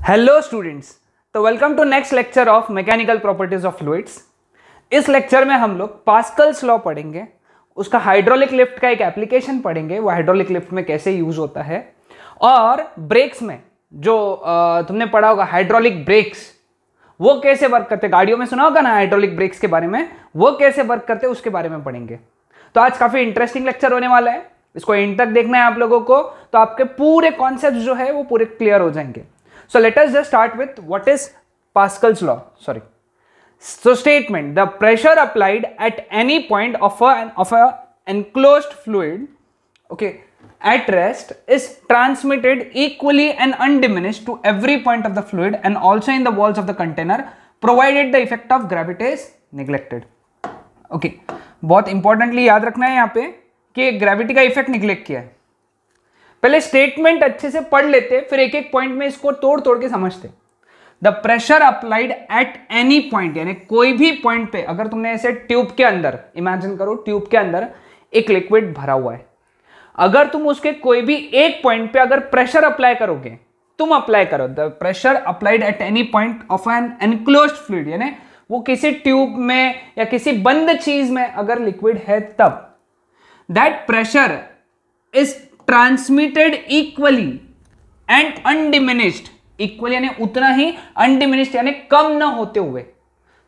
Hello students तो welcome to next lecture of mechanical properties of fluids इस lecture में हम लोग पास्कल्स लॉ पढ़ेंगे। उसका हाइड्रोलिक लिफ्ट का एक एप्लीकेशन पढ़ेंगे। वो हाइड्रोलिक लिफ्ट में कैसे यूज़ होता है। और ब्रेक्स में जो तुमने पढ़ा होगा हाइड्रोलिक ब्रेक्स वो कैसे वर्क करते गाड़ियों में सुना होगा ना हाइड्रोलिक ब्रेक्स के बारे में? वो कैसे वर्क करते उसके बारे में पढ़ेंगे। तो आज काफ़ी इंटरेस्टिंग लेक्चर होने वाला है। इसको एंड तक देखना है आप लोगों को। तो आपके पूरे कॉन्सेप्ट जो है वो पूरे क्लियर हो जाएँगे। so let us just start with what is Pascal's law sorry so statement the pressure applied at any point of a of a enclosed fluid okay at rest is transmitted equally and undiminished to every point of the fluid and also in the walls of the container provided the effect of gravity is neglected okay बहुत importantly याद रखना है यहाँ पे कि gravity का effect neglect किया है पहले स्टेटमेंट अच्छे से पढ़ लेते, फिर एक एक पॉइंट में इसको तोड़ तोड़ के समझते। The pressure applied at any point यानी कोई भी पॉइंट पे, अगर तुमने ऐसे ट्यूब के अंदर इमेजिन करो ट्यूब के अंदर, एक लिक्विड भरा हुआ है। अगर तुम उसके कोई भी एक पॉइंट पे अगर प्रेशर अप्लाई करोगे, तुम अप्लाई करो। The pressure applied at any point of an enclose fluid यानी वो किसी ट्यूब में या किसी बंद चीज़ में अगर लिक्विड है तब। That pressure is transmitted equally and undiminished equal यानी उतना ही अनडिमिनिश्ड यानी कम ना होते हुए।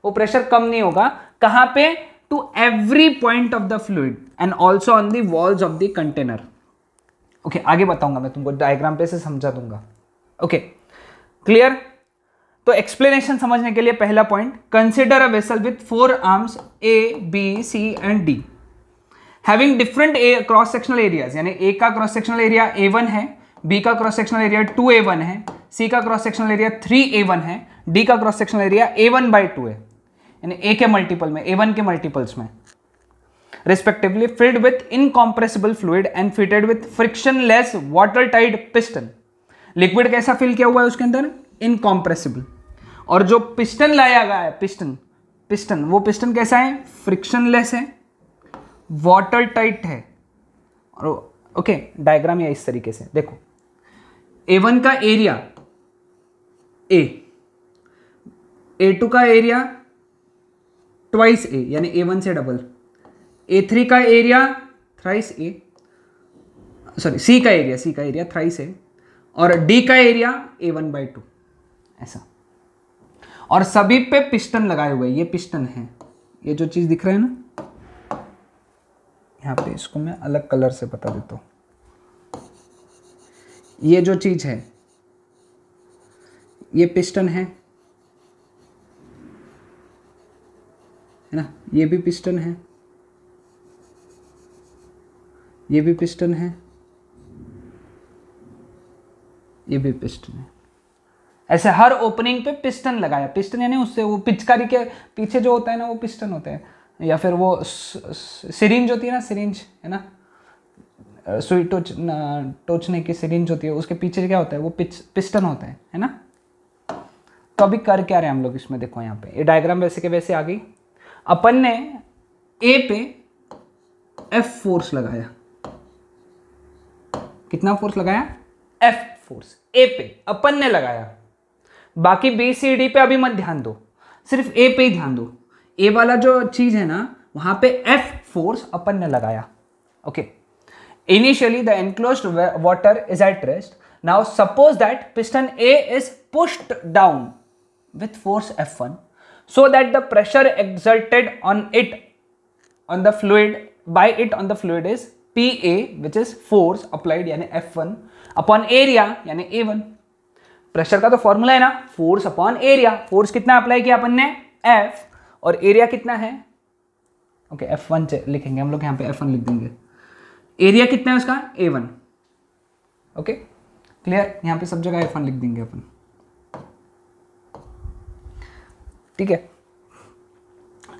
वो प्रेशर कम नहीं होगा। कहाँ पे? To every point of the fluid and also on the walls of the container okay आगे बताऊँगा मैं तुमको डायग्राम पे से समझा दूँगा। ओके क्लियर तो एक्सप्लेनेशन समझने के लिए पहला point consider a vessel with four arms A B C and D having different a cross sectional areas यानी ए का cross sectional area A one है बी का cross sectional area two A one है C का cross sectional area three A one है D का cross sectional area A one by two है. यानी ए के मल्टीपल में ए वन के मल्टीपल्स में. Respectively filled with incompressible with and fitted with frictionless water watertight piston liquid कैसा fill किया हुआ है उसके अंदर? इनकॉम्प्रेसिबल और जो पिस्टन लाया गया है पिस्टन पिस्टन वो पिस्टन कैसा है? फ्रिक्शन लेस है. वाटर टाइट है। और ओके डायग्राम या इस तरीके से, देखो। ए वन का एरिया ए ए टू का एरिया ट्वाइस ए यानी ए वन से डबल ए थ्री का area thrice A sorry C का एरिया सी का एरिया थ्राइस ए और डी का area A one by two ऐसा। और सभी पे पिस्टन लगाए हुए ये पिस्टन है। ये जो चीज़ दिख रहा है ना यहाँ पे इसको मैं अलग कलर से बता देता हूँ। ये जो चीज़ है, ये पिस्टन है है ना? ये भी पिस्टन है, ये भी पिस्टन है, ये भी पिस्टन है। ऐसे हर ओपनिंग पे पिस्टन लगाया। पिस्टन यानी उससे वो पिचकारी के पीछे जो होता है ना, वो पिस्टन होते हैं। या फिर वो सिरिंज होती है ना, सिरिंज, है ना? सुई टोच टोचने की सिरिंज होती है, उसके पीछे क्या होता है, वो पिच, पिस्टन होता हैं, है ना? तो अभी कर क्या रहे हैं हम लोग इसमें, देखो यहाँ पे। ये डायग्राम वैसे के वैसे आ गई। अपन ने ए पे एफ़ फोर्स लगाया। कितना फोर्स लगाया? एफ़ फोर्स ए पे अपन ने लगाया। बाकी बी सी डी पे अभी मत ध्यान दो। सिर्फ़ ए पे ही ध्यान दो। ए वाला जो चीज़ है ना, वहाँ पे एफ़ फोर्स अपन ने लगाया। Okay initially the enclose water is at rest now suppose that piston A is pushed down with force F1 so that the pressure exerted on it, on the fluid, by it on the fluid is PA which is force applied, यानी F1 upon area, यानी A1 pressure का तो formula है ना force upon area force कितना apply किया अपन ने? F और एरिया कितना है? ओके एफ़ वन लिखेंगे, हम लोग यहाँ पे एफ़ वन लिख देंगे। एरिया कितना है उसका? ए वन ओके क्लियर यहाँ पे सब जगह एफ़ वन लिख देंगे अपन। ठीक है?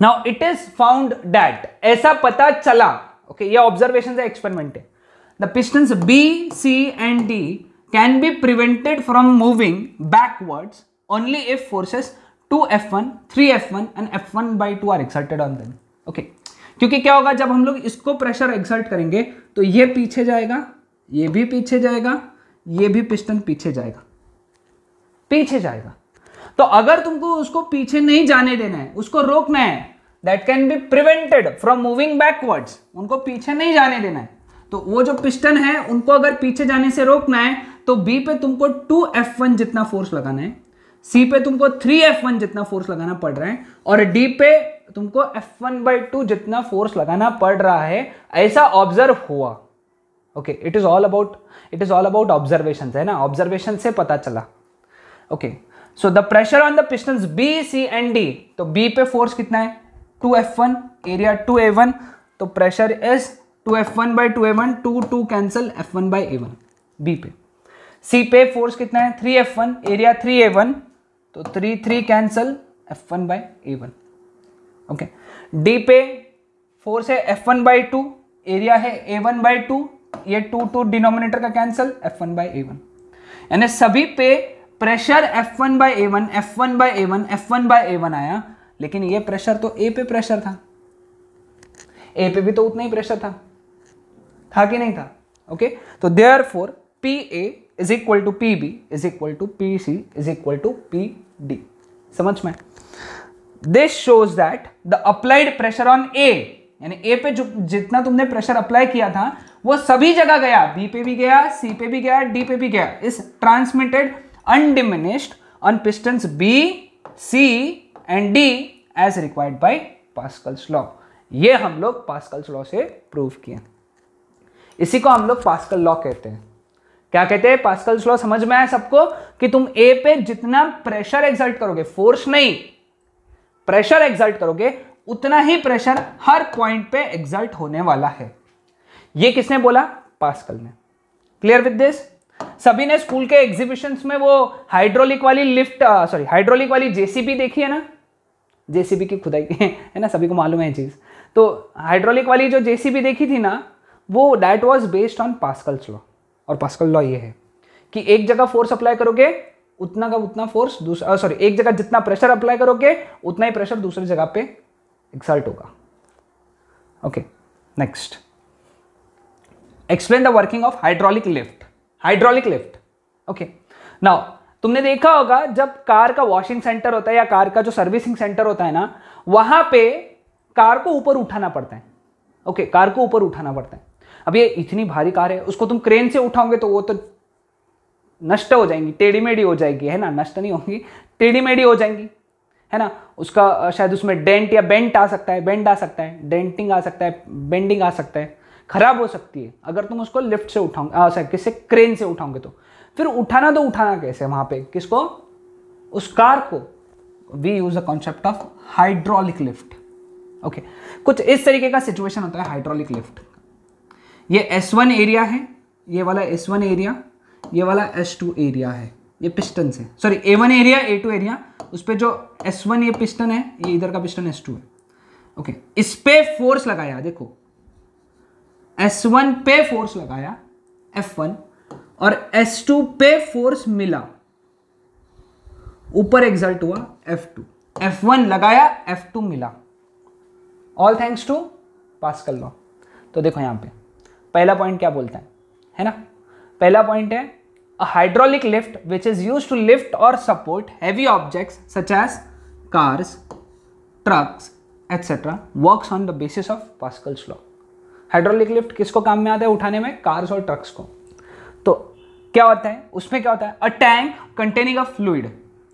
Now it is found that ऐसा पता चला ओके ये ऑब्जर्वेशन है एक्सपेरिमेंट है। The pistons B C and D can be prevented from moving backwards only if forces two F one three F one and F one by two are exerted on them okay क्योंकि क्या होगा, जब हम लोग इसको pressure exert करेंगे तो ये पीछे जाएगा, ये भी पीछे जाएगा, ये भी पिस्टन पीछे जाएगा। पीछे जाएगा। तो अगर तुमको उसको पीछे नहीं जाने देना है, उसको रोकना है that can be prevented from moving backwards उनको पीछे नहीं जाने देना है तो वो जो पिस्टन है, उनको अगर पीछे जाने से रोकना है तो बी पे तुमको टू एफ़ वन जितना फोर्स लगाना है सी पे तुमको थ्री एफ़ वन जितना फोर्स लगाना पड़ रहा है और डी पे तुमको एफ़ वन बाई टू जितना फोर्स लगाना पड़ रहा है, ऐसा ऑब्ज़र्व हुआ। Okay it is all about it is all about observation है ना? ऑब्जर्वेशन से पता चला। Okay so the pressure on the piston B C and D तो बी पे फोर्स कितना है? Two F one area two A one तो pressure is two F one by two A one two two cancel F one by A one B पे। C पे force कितना है? Three F one area three A one तो three three cancel F one by A one okay D पे force है F one by two area है A one by two ये two two denominator का cancel F one by A one यानी सभी पे pressure F one by A one F one by A one F one by A one आया, लेकिन ये pressure तो ए पे प्रेशर था। ए पे भी तो उतना ही प्रेशर था। था कि नहीं था? ओके तो therefore P A is equal to P B is equal to P C is equal to P D समझ में? This shows that the applied pressure on A यानी ए पे जो जितना तुमने प्रेशर अप्लाई किया था, वो सभी जगह गया। बी पे भी गया सी पे भी गया डी पे भी गया। Is transmitted undiminished on pistons B C and D as required by Pascal's law ये हम लोग पास्कल्स लॉ से प्रूव किए। इसी को हम लोग पास्कल लॉ कहते हैं। क्या कहते हैं पास्कल्स लॉ समझ में आया सबको कि तुम ए पे जितना प्रेशर एक्सल्ट करोगे फोर्स नहीं प्रेशर एक्सल्ट करोगे, उतना ही प्रेशर हर पॉइंट पे एक्सल्ट होने वाला है। ये किसने बोला? पास्कल ने। क्लियर विद दिस सभी ने स्कूल के एग्जीबिशन में वो हाइड्रोलिक वाली लिफ्ट सॉरी हाइड्रोलिक वाली जेसीबी देखी है ना? जेसीबी की खुदाई है ना? सभी को मालूम है चीज़। तो हाइड्रोलिक वाली जो जेसीबी देखी थी ना, वो that was based on Pascal's law और पास्कल लॉ ये है कि एक जगह फोर्स अप्लाई करोगे उतना का उतना फोर्स दूसरा सॉरी एक जगह जितना प्रेशर अप्लाई करोगे उतना ही प्रेशर दूसरी जगह पे एक्सल्ट होगा। Okay next explain the working of hydraulic lift hydraulic lift okay now तुमने देखा होगा जब कार का वॉशिंग सेंटर होता है या कार का जो सर्विसिंग सेंटर होता है ना वहाँ पे कार को ऊपर उठाना पड़ता है। ओके okay, कार को ऊपर उठाना पड़ता है। अब ये इतनी भारी कार है, उसको तुम क्रेन से उठाओगे तो वो तो नष्ट हो जाएँगी टेढ़ी मेढ़ी हो जाएगी, है ना? नष्ट नहीं होंगी टेढ़ी मेढ़ी हो जाएँगी, है ना? उसका शायद उसमें डेंट या बेंट आ सकता है, बेंड आ सकता है, डेंटिंग आ सकता है, बेंडिंग आ सकता है, खराब हो सकती है। अगर तुम उसको लिफ्ट से उठाओगे किससे? क्रेन से उठाओगे तो। फिर उठाना तो उठाना कैसे वहाँ पे? किसको? उस कार को। We use a concept of hydraulic lift okay कुछ इस तरीके का सिचुएशन होता है हाइड्रोलिक लिफ्ट ये S1 एरिया है, ये वाला S1 एरिया ये वाला S2 एरिया है, ये पिस्टन से। Sorry A1 area A2 area उस पर जो S1 ये पिस्टन है, ये इधर का पिस्टन S2 है। ओके इस पे फोर्स लगाया, देखो। S1 पे फोर्स लगाया F1 और S2 पे फोर्स मिला। ऊपर एग्जल्ट हुआ F2 F1 लगाया F2 मिला। All thanks to Pascal law तो देखो यहाँ पे। पहला पॉइंट क्या बोलता है? है ना? पहला पॉइंट है hydraulic lift which is use to lift और support heavy objects such as cars trucks etcetera works on the basis of Pascal's law hydraulic lift किसको काम में आता है उठाने में? कार्स और ट्रक्स को। तो क्या होता है? उसमें क्या होता है? A tank containing a fluid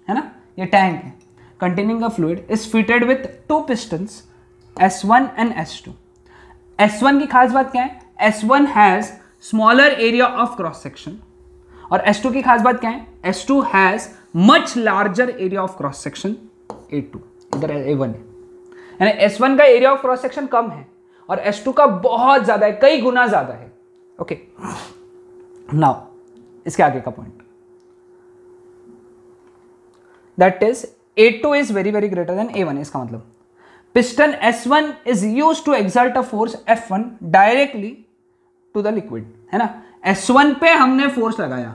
है ना? ये टैंक है। Containing a fluid is fitted with two pistons S one and S two S one की खास बात क्या है? S1 has smaller area of cross section और S2 की खास बात क्या है? S2 has much larger area of cross section A2 इधर A1 है। यानी S1 का एरिया ऑफ़ क्रॉस सेक्शन कम है और S2 का बहुत ज़्यादा है, कई गुना ज़्यादा है। ओके नाउ इसके आगे का point that is A2 is very very greater than A1 इसका मतलब। Piston S1 is used to exert a force F1 directly to the liquid है ना? एस वन पे हमने फोर्स लगाया।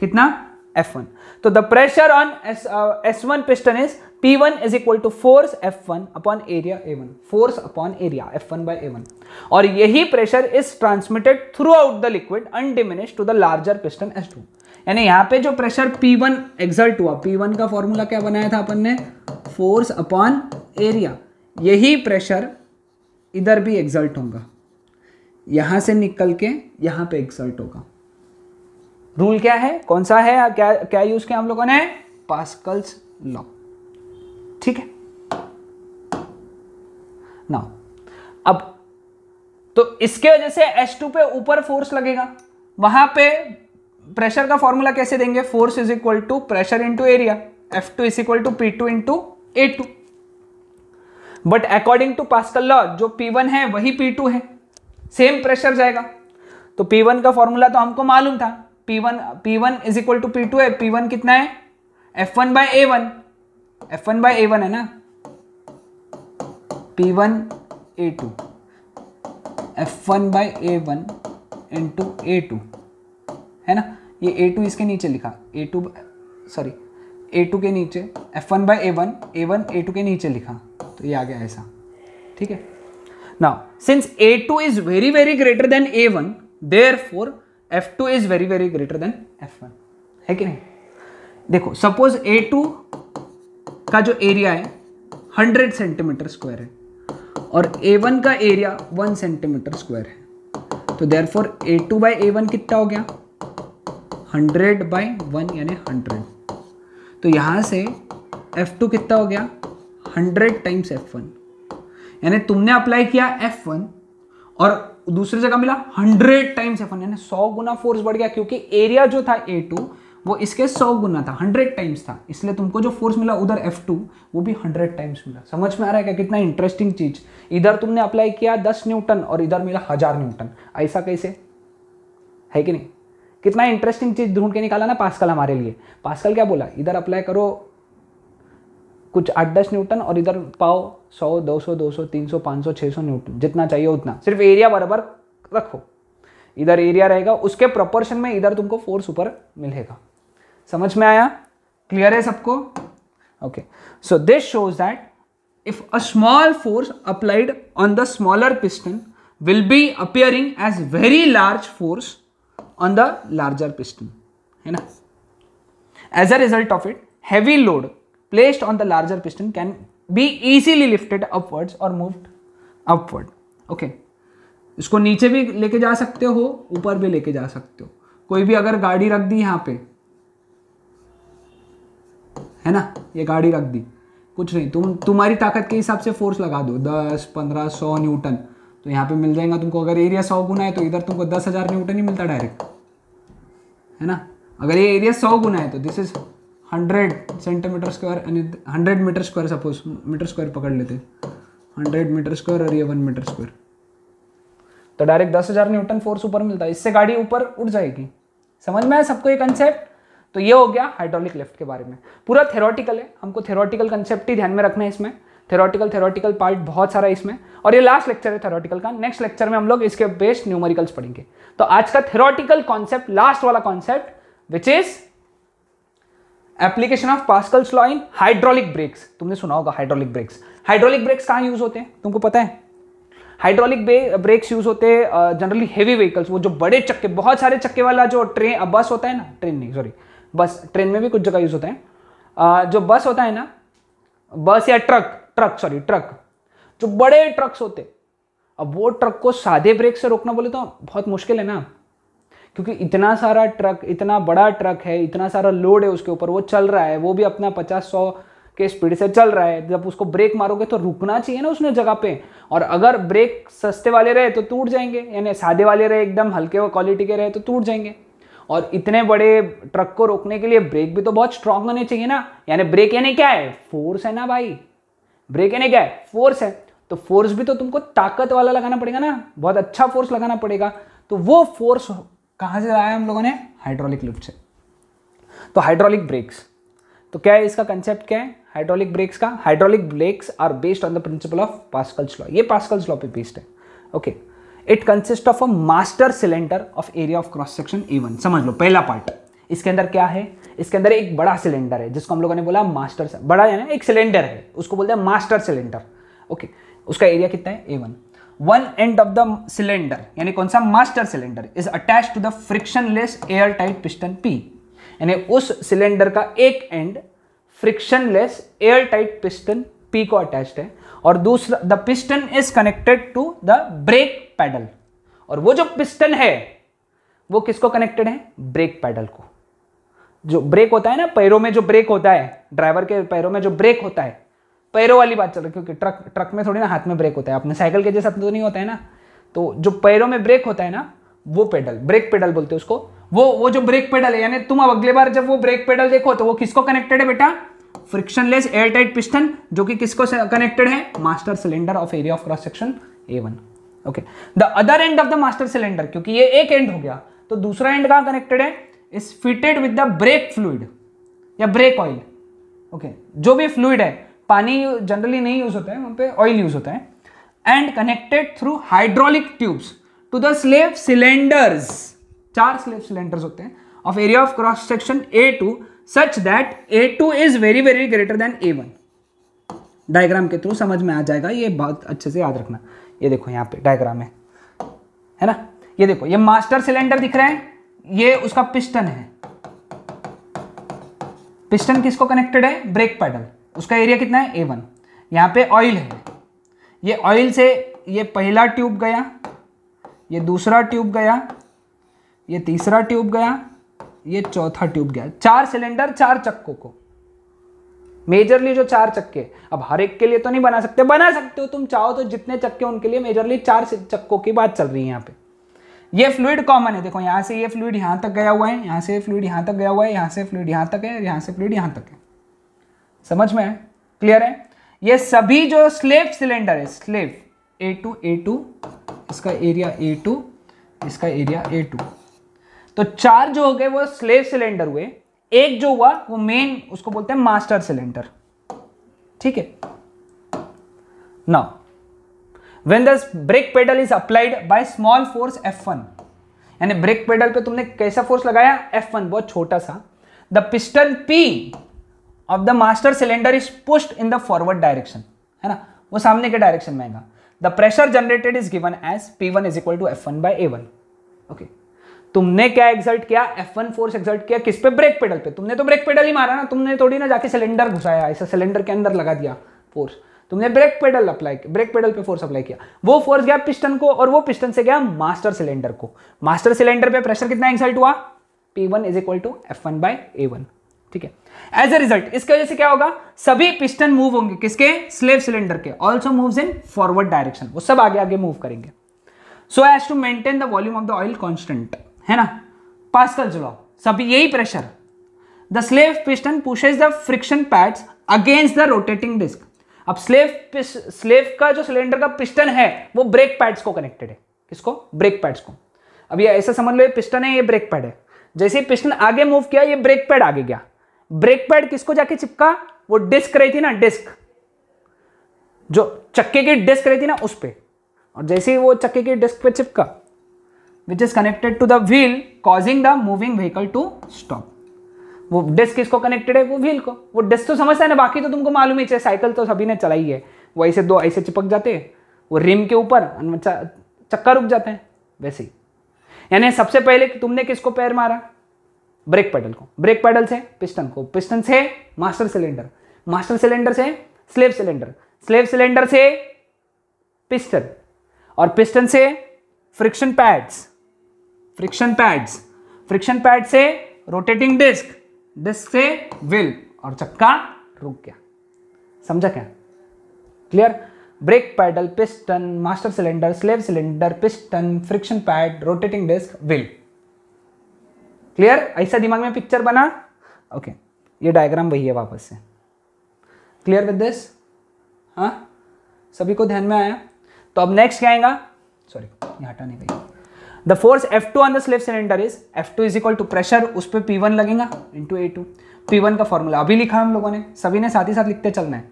कितना? F1 तो the pressure on S1 piston is P1 is equal to force F1 upon area A1 force upon area F1 by A1 और यही pressure is transmitted throughout the liquid undiminish to the larger piston S2 यानी यहाँ पे जो pressure P1 exert हुआ P1 का formula क्या बनाया था अपन ने? फोर्स अपॉन एरिया यही प्रेशर इधर भी एग्जर्ट होगा। यहाँ से निकल के यहाँ पे एग्जर्ट होगा। रूल क्या है? कौन सा है? क्या क्या यूज़ किया हम लोगों ने? पास्कल्स लॉ ठीक है? ना अब तो इसके वजह से H2 पे ऊपर फोर्स लगेगा। वहाँ पे प्रेशर का फॉर्मूला कैसे देंगे? Force is equal to pressure into area F two is equal to P two into A two but according to Pascal law जो P1 है, वही P2 है। सेम प्रेशर जाएगा। तो P1 का फॉर्मूला तो हमको मालूम था। P1 P1 is equal to P2 है। P1 कितना है? F1 one by A one F one by A one है ना? P1 A2 F one by A one A two है ना? ये ए टू इसके नीचे लिखा। A two sorry A two के नीचे। F one by A one A one A two के नीचे लिखा। तो ये आ गया ऐसा। ठीक है? Very very greater than A one therefore F two is very very greater than F one है कि नहीं? देखो सपोज़ ए का जो एरिया है हंड्रेड सेंटीमीटर स्क्वायर है, और ए वन का एरिया वन सेंटीमीटर स्क्वायर है. तो therefore A two by A one कितना हो गया? हंड्रेड बाई वन यानी हंड्रेड तो यहाँ से एफ़ टू कितना हो गया? हंड्रेड टाइम्स एफ़ वन यानी तुमने अप्लाई किया एफ़ वन और दूसरी जगह मिला हंड्रेड टाइम्स एफ़ वन यानी सौ गुना फोर्स बढ़ गया क्योंकि एरिया जो था ए टू वो इसके सौ गुना था हंड्रेड टाइम्स था। इसलिए तुमको जो फोर्स मिला उधर एफ़ टू वो भी हंड्रेड टाइम्स मिला। समझ में आ रहा है क्या? कितना इंटरेस्टिंग चीज़। इधर तुमने अप्लाई किया दस न्यूटन और इधर मिला हज़ार न्यूटन। ऐसा कैसे? है कि नहीं? कितना इंटरेस्टिंग चीज़ ढूंढ के निकाला ना पास्कल हमारे लिए। पास्कल क्या बोला? इधर अप्लाई करो कुछ आठ दस न्यूटन और इधर पाओ सौ, दो सौ दो सौ, तीन सौ, पाँच सौ छः सौ न्यूटन, जितना चाहिए उतना। सिर्फ़ एरिया बराबर रखो। इधर एरिया रहेगा, उसके प्रोपोर्शन में इधर तुमको फोर्स ऊपर मिलेगा। समझ में आया? क्लियर है सबको? Okay so this shows that if a small force applied on the smaller piston will be appearing as very large force on the larger piston. है ना? As a result of it, heavy load placed on the larger piston can be easily lifted upwards or moved upward. Okay. इसको नीचे भी लेके जा सकते हो, ऊपर भी लेके जा सकते हो। कोई भी अगर गाड़ी रख दी यहाँ पे, है ना? ये गाड़ी रख दी। कुछ नहीं, तुम, तुम्हारी ताकत के हिसाब से फोर्स लगा दो, दस, पंद्रह, सौ न्यूटन तो यहाँ पे मिल जाएगा तुमको, अगर एरिया सौ गुना है तो इधर तुमको दस हज़ार न्यूटन ही मिलता डायरेक्ट है ना? अगर ये एरिया सौ गुना है तो दिस इज़ हंड्रेड सेंटीमीटर स्क्वायर यानी hundred metre square, suppose metre square पकड़ लेते हंड्रेड मीटर स्क्वायर और ये वन मीटर स्क्वायर. तो डायरेक्ट दस हज़ार न्यूटन फोर्स ऊपर मिलता है। इससे गाड़ी ऊपर उठ जाएगी। समझ में आया सबको ये कंसेप्ट तो ये हो गया हाइड्रोलिक लिफ्ट के बारे में। पूरा थेरोटिकल है। हमको थेरोटिकल कंसेप्ट ही ध्यान में रखना है इसमें। थेरोटिकल थेरोटिकल पार्ट बहुत सारा इसमें। और ये लास्ट लेक्चर है थेरोटिकल का। नेक्स्ट लेक्चर में हम लोग इसके बेस्ड न्यूमेरिकल्स पढ़ेंगे। तो आज का थेरोटिकल कॉन्सेप्ट लास्ट वाला concept which is application of Pascal's law in hydraulic brakes तुमने सुना होगा हाइड्रोलिक ब्रेक्स हाइड्रोलिक ब्रेक्स कहाँ यूज़ होते हैं? तुमको पता है? हाइड्रोलिक ब्रेक्स यूज़ होते हैं जनरली हेवी व्हीकल्स वो जो बड़े चक्के, बहुत सारे चक्के वाला जो ट्रेन बस होता है ना? ट्रेन नहीं सॉरी बस ट्रेन में भी कुछ जगह यूज़ होता है. जो बस होता है ना? बस या ट्रक ट्रक सॉरी ट्रक जो बड़े ट्रक्स होते अब वो ट्रक को सादे ब्रेक से रोकना बोले तो बहुत मुश्किल है ना? क्योंकि इतना सारा ट्रक, इतना बड़ा ट्रक है, इतना सारा लोड है उसके ऊपर, वो चल रहा है, वो भी अपना पचास सौ के स्पीड से चल रहा है। जब उसको ब्रेक मारोगे तो रुकना चाहिए ना उसने जगह पे। और अगर ब्रेक सस्ते वाले रहे तो टूट जाएँगे, यानी सादे वाले रहे, एकदम हल्के क्वालिटी के रहे तो टूट जाएँगे। और इतने बड़े ट्रक को रोकने के लिए ब्रेक भी तो बहुत स्ट्रांग होने चाहिए ना। यानी ब्रेक यानी क्या है? फोर्स है ना भाई। ब्रेक यानी क्या है? फोर्स है। तो फोर्स भी तो तुमको ताकत वाला लगाना पड़ेगा ना। बहुत अच्छा फोर्स लगाना पड़ेगा। तो वो फोर्स कहाँ से लाया हम लोगों ने? हाइड्रोलिक लिफ्ट से। तो हाइड्रोलिक ब्रेक्स तो क्या है इसका कंसेप्ट क्या है? हाइड्रोलिक ब्रेक्स का? Hydraulic brakes are based on the principle of Pascal's law ये पास्कल्स लॉ पे बेस्ड है। Okay it consist of a master cylinder of area of cross section A one समझ लो, पहला पार्ट इसके अंदर क्या है? इसके अंदर एक बड़ा सिलेंडर है, जिसको हम लोगों ने बोला मास्टर बड़ा यानी एक सिलेंडर है। उसको बोलते हैं मास्टर सिलेंडर ओके उसका एरिया कितना है? A one one end of the cylinder यानी कौन सा master cylinder is attach to the frictionless air tight piston P यानी उस सिलेंडर का एक end frictionless airtight piston P को अटैच्ड है। और दूसरा the piston is connected to the brake pedal और वो जो पिस्टन है, वो किसको कनेक्टेड है? ब्रेक पैडल को। जो ब्रेक होता है ना, पैरों में जो ब्रेक होता है ड्राइवर के पैरों में जो ब्रेक होता है पैरों वाली बात चल रही है, क्योंकि ट्रक ट्रक में थोड़ी ना हाथ में ब्रेक होता है। अपने साइकिल के जैसा तो नहीं होता है ना? तो जो पैरों में ब्रेक होता है ना, वो पेडल, ब्रेक पेडल बोलते हैं उसको। वो वो जो ब्रेक पेडल है, यानी तुम अब अगले बार जब वो ब्रेक पेडल देखो तो वो किसको कनेक्टेड है बेटा? फ्रिक्शनलेस एयर टाइट पिस्टन जो कि किसको कनेक्टेड है? Master cylinder of area of cross section A one okay the other end of the master cylinder क्योंकि ये एक एंड हो गया तो दूसरा एंड कहाँ कनेक्टेड है? Is fitted with the brake fluid या ब्रेक ऑयल ओके जो भी फ्लूइड है पानी जनरली नहीं यूज़ होता है, वहाँ पे ऑयल यूज़ होता है and connected through hydraulic tubes to the slave cylinders चार स्लेव सिलेंडर्स होते हैं of area of cross section A two such that A two is very very greater than A one diagram के through समझ में आ जाएगा, ये बहुत अच्छे से याद रखना। ये देखो यहाँ पे डायग्राम है। है ना? ये देखो, ये मास्टर सिलेंडर दिख रहे हैं, ये उसका पिस्टन है। पिस्टन किसको कनेक्टेड है? ब्रेक पैडल उसका एरिया कितना है? ए वन यहाँ पे ऑयल है। ये ऑयल से ये पहला ट्यूब गया, ये दूसरा ट्यूब गया, ये तीसरा ट्यूब गया, ये चौथा ट्यूब गया। चार सिलेंडर चार चक्कों को। मेजरली जो चार चक्के अब हर एक के लिए तो नहीं बना सकते। बना सकते हो तुम, चाहो तो जितने चक्के उनके लिए मेजरली चार चक्कों की बात चल रही है यहाँ पे। ये फ्लूड कॉमन है। देखो, यहाँ से ये फ्लूड यहाँ तक गया हुआ है, यहाँ से फ्लूइड यहाँ तक गया हुआ है, यहाँ से फ्लूड यहाँ तक है, यहाँ से फ्लूड यहाँ तक है। समझ में है? क्लियर है? ये सभी जो स्लेव सिलेंडर है slave A two A two इसका एरिया ए टू इसका एरिया ए टू तो चार जो हो गए वो स्लेव सिलेंडर हुए। एक जो हुआ, वो मेन उसको बोलते हैं मास्टर सिलेंडर ठीक है? Now when the pedal is applied applied by small force F1 यानी ब्रेक पेडल पे तुमने कैसा फोर्स लगाया? एफ़ वन बहुत छोटा सा। The piston P of the master cylinder is pushed in the forward direction है ना? वो सामने के डायरेक्शन में आएगा। The pressure generated is given as P one is equal to F one by A one okay तुमने क्या exert किया? F1 फोर्स एक्सर्ट किया? किस पे? ब्रेक पेडल पे। तुमने तो ब्रेक पेडल ही मारा ना। तुमने थोड़ी ना जाके सिलेंडर घुसाया, ऐसा सिलेंडर के अंदर लगा दिया फोर्स तुमने brake pedal apply brake pedal पे फोर्स अप्लाई किया। वो फोर्स गया पिस्टन को और वो पिस्टन से गया मास्टर सिलेंडर को। मास्टर सिलेंडर पे प्रेशर कितना एक्सल्ट हुआ? P one is equal to F one by A one ठीक है? एज अ रिज़ल्ट इसकी वजह से क्या होगा? सभी पिस्टन मूव होंगे किसके? स्लेव सिलेंडर के। Also move in forward direction वो सब आगे आगे मूव करेंगे। So as to maintain the volume of the oil constant है ना? पास्कल लॉ सभी यही pressure the slave piston pushes the friction pads against the rotating disc अब स्लेव स्लेव का जो सिलेंडर का पिस्टन है, वो ब्रेक पैड्स को कनेक्टेड है। किसको? ब्रेक पैड्स को। अब ये ऐसा समझ लो, ये पिस्टन है, ये ब्रेक पैड है। जैसे पिस्टन आगे मूव किया, ये ब्रेक पैड आगे गया। ब्रेक पैड किसको जाके चिपका? वो डिस्क रही थी ना, डिस्क। जो चक्के की डिस्क रही थी ना, उस पर और जैसे ही वो चक्के की डिस्क पे चिपका which is connected to the wheel causing the moving vehicle to stop वो डिस्क किसको कनेक्टेड है? वो व्हील को। वो डिस्क तो समझता है ना, बाकी तो तुमको मालूम ही चाहिए, साइकिल तो सभी ने चलाई है। वो ऐसे दो ऐसे चिपक जाते हैं, वो रिम के ऊपर चक्का रुक जाते हैं, वैसे ही। यानी सबसे पहले तुमने किसको पैर मारा? ब्रेक पैडल को। ब्रेक पैडल से, पिस्टन को। पिस्टन से, मास्टर सिलेंडर। मास्टर सिलेंडर से, स्लेव सिलेंडर। स्लेव सिलेंडर से, पिस्टन। और पिस्टन से, friction pads. Friction pads. Friction pad से, रोटेटिंग डिस्क। डिस्क से, व्हील। और चक्का रुक गया। समझा क्या? Clear? Brake pedal, piston, master cylinder, slave cylinder, piston, friction pad, rotating disc, wheel. Clear ऐसा दिमाग में पिक्चर बना? Okay okay. ये डायग्राम वही है वापस से. क्लियर विद दिस हाँ? सभी को ध्यान में आया? तो अब नेक्स्ट क्या आएगा? सॉरी यहाँ हटा नहीं गई. The force F two on the slip cylinder is F two is equal to pressure उस पर पी वन लगेगा into A two P one का फॉर्मूला अभी लिखा हम लोगों ने. सभी ने साथ ही साथ लिखते चलना है.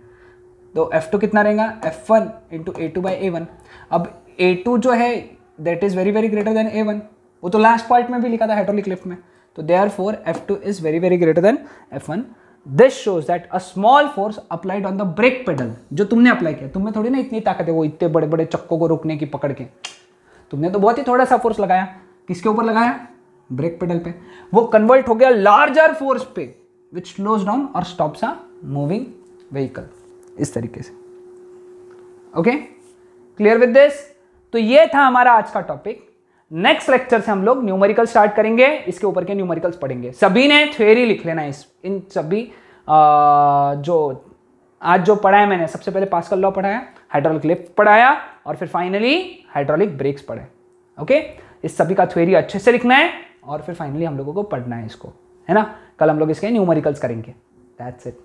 तो एफ़ टू कितना रहेगा? F one into A two by A one अब ए टू जो है that is very very greater than A one वो तो लास्ट पॉइंट में भी लिखा था हाइड्रोलिक लिफ्ट में. तो therefore F two is very very greater than F one this shows that a small force applied on the brake pedal जो तुमने अप्लाई किया, तुम्हें थोड़ी ना इतनी ताकत है वो इतने बड़े बड़े चक्कों को रोकने की पकड़ के। तुमने तो बहुत ही थोड़ा सा फोर्स लगाया। किसके ऊपर लगाया? ब्रेक पेडल पे। वो कन्वर्ट हो गया लार्जर फोर्स पे विच स्लोज डाउन और स्टॉप्स अ मूविंग व्हीकल इस तरीके से। ओके क्लियर विद दिस तो ये था हमारा आज का टॉपिक नेक्स्ट लेक्चर से हम लोग न्यूमेरिकल स्टार्ट करेंगे, इसके ऊपर के न्यूमेरिकल्स पढ़ेंगे। सभी ने थ्योरी लिख लेना इस, इन सभी जो आज जो पढ़ा है मैंने, सबसे पहले पास्कल लॉ पढ़ाया हाइड्रोलिक लिफ्ट पढ़ाया, और फिर फाइनली हाइड्रोलिक ब्रेक्स पढ़े। ओके इस सभी का थ्योरी अच्छे से लिखना है, और फिर फाइनली हम लोगों को पढ़ना है इसको। है ना? कल हम लोग इसके न्यूमेरिकल्स करेंगे। That's it